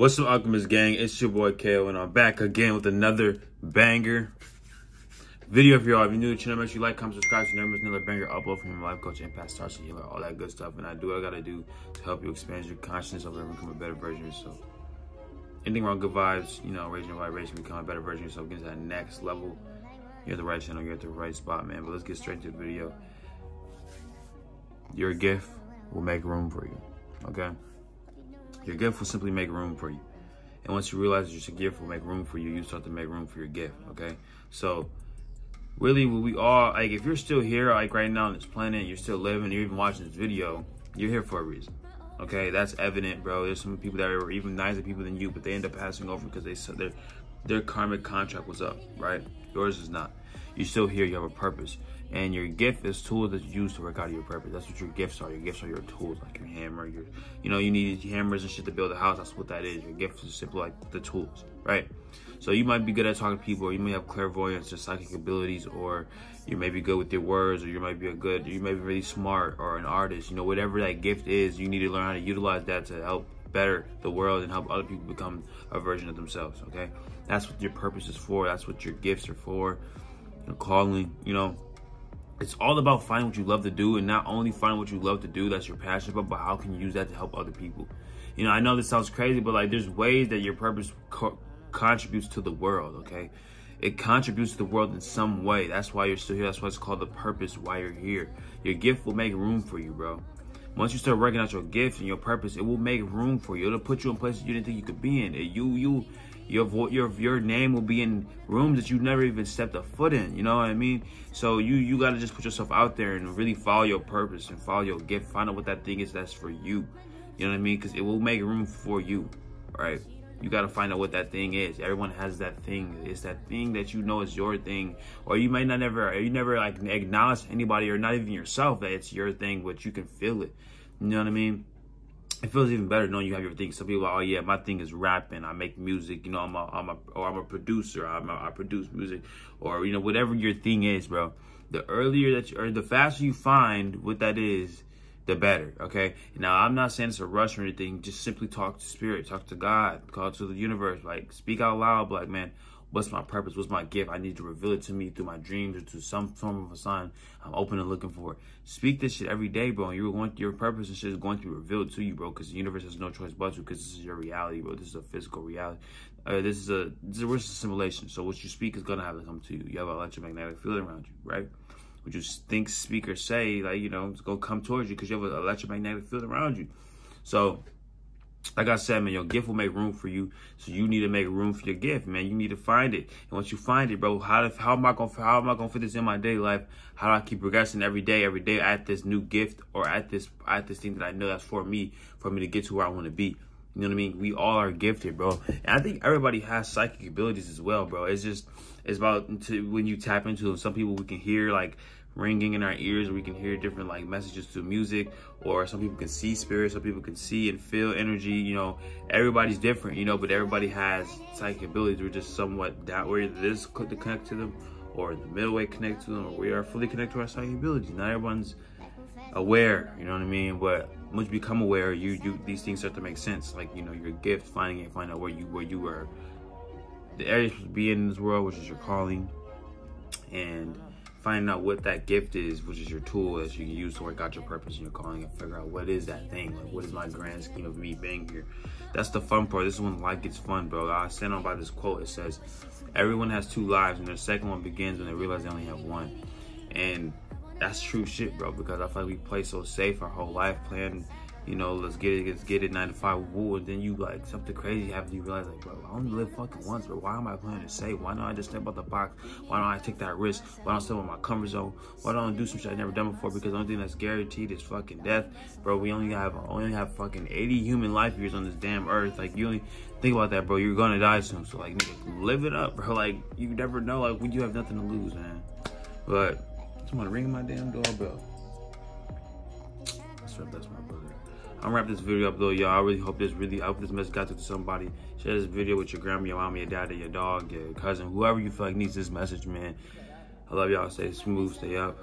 What's up, Alchemist Gang? It's your boy Kayo, and I'm back again with another banger video for y'all. If you're new to the channel, make sure you like, comment, subscribe. So never miss another banger upload from life coach, Impact Star, healer, all that good stuff. And I do what I gotta do to help you expand your consciousness of become a better version of yourself. Anything wrong, good vibes, you know, raising your vibration, become a better version of yourself, get to that next level. You're at the right channel, you're at the right spot, man. But let's get straight to the video. Your gift will make room for you, okay? Your gift will simply make room for you. And once you realize that your gift will make room for you, you start to make room for your gift, okay? So, really, we all, like, if you're still here, like, right now on this planet, you're still living, you're even watching this video, you're here for a reason, okay? That's evident, bro. There's some people that are even nicer people than you, but they end up passing over because they said their, karmic contract was up, right? Yours is not. You're still here, you have a purpose. And your gift is tools that you use to work out your purpose. That's what your gifts are. Your gifts are your tools, like your hammer, your, you know, you need hammers and shit to build a house. That's what that is. Your gift is simply like the tools, right? So you might be good at talking to people, or you may have clairvoyance or psychic abilities, or you may be good with your words, or you might be a good, you may be really smart or an artist. You know, whatever that gift is, you need to learn how to utilize that to help better the world and help other people become a version of themselves. Okay, that's what your purpose is for. That's what your gifts are for. Your calling, you know it's all about finding what you love to do and not only finding what you love to do that's your passion about, but how can you use that to help other people. You know, I know this sounds crazy, but like there's ways that your purpose co contributes to the world, okay? It contributes to the world in some way. That's why you're still here. That's why it's called the purpose why you're here. Your gift will make room for you, bro. Once you start working out your gift and your purpose, it will make room for you. It'll put you in places you didn't think you could be in. You you your your your name will be in rooms that you never even stepped a foot in. You know what I mean? So you you got to just put yourself out there and really follow your purpose and follow your gift. Find out what that thing is that's for you. You know what I mean? Because it will make room for you, right? You got to find out what that thing is. Everyone has that thing. It's that thing that you know is your thing, or you might not never, you never like acknowledge anybody or not even yourself that it's your thing, but you can feel it. You know what I mean? it feels even better knowing you have your thing. Some people are, oh yeah, my thing is rapping. I make music. You know, I'm a, I'm a, or I'm a producer. I'm a, I produce music, or you know, whatever your thing is, bro. The earlier that you, or the faster you find what that is, the better. Okay. Now, I'm not saying it's a rush or anything. Just simply talk to spirit, talk to God, call to the universe. Like, speak out loud, like, man, what's my purpose? What's my gift? I need to reveal it to me through my dreams or through some form of a sign. I'm open and looking for it. Speak this shit every day, bro. And you're going your purpose and shit is going to be revealed to you, bro. Because the universe has no choice but to. Because this is your reality, bro. This is a physical reality. Uh, this is a this is a simulation. So what you speak is gonna have to come to you. You have an electromagnetic field around you, right? What you think, speak, or say, like you know, it's gonna come towards you because you have an electromagnetic field around you. So like I said, man, your gift will make room for you. So you need to make room for your gift, man. You need to find it. And once you find it, bro, how to, how am I gonna how am I gonna fit this in my daily life? How do I keep progressing every day, every day at this new gift or at this at this thing that I know that's for me, for me to get to where I want to be. You know what I mean? We all are gifted, bro. And I think everybody has psychic abilities as well, bro. It's just it's about to, when you tap into them. Some people we can hear like ringing in our ears we can hear different like messages through music or some people can see spirits some people can see and feel energy you know everybody's different you know but everybody has psychic abilities we're just somewhat that way this to connect to them or the middle way connect to them or we are fully connected to our psychic abilities not everyone's aware you know what i mean but once you become aware you you these things start to make sense like you know your gift finding it find out where you where you are the area to be in this world which is your calling and finding out what that gift is, which is your tool that you can use to work out your purpose and your calling and figure out what is that thing, like what is my grand scheme of me being here. That's the fun part. This is when life gets fun, bro. I stand on by this quote. It says, everyone has two lives and their second one begins when they realize they only have one. And that's true shit, bro, because I feel like we play so safe our whole life playing you know, let's get it, let's get it, nine to five, woo, and then you like something crazy happens, you realize like, bro, I only live fucking once, bro. Why am I playing it safe? Why don't I just step out the box? Why don't I take that risk? Why don't I step out my comfort zone? Why don't I do some shit I never done before? Because the only thing that's guaranteed is fucking death, bro. We only have only have fucking 80 human life years on this damn earth. Like you only think about that, bro. You're gonna die soon, so like, nigga, live it up, bro. Like you never know, like when you have nothing to lose, man. But someone ringing my damn doorbell. That's right, that's my brother. I'm wrap this video up though, y'all. I really hope this really, I hope this message got to somebody. Share this video with your grandma, your mom, your dad, your dog, your cousin, whoever you feel like needs this message, man. I love y'all. Stay smooth, stay up.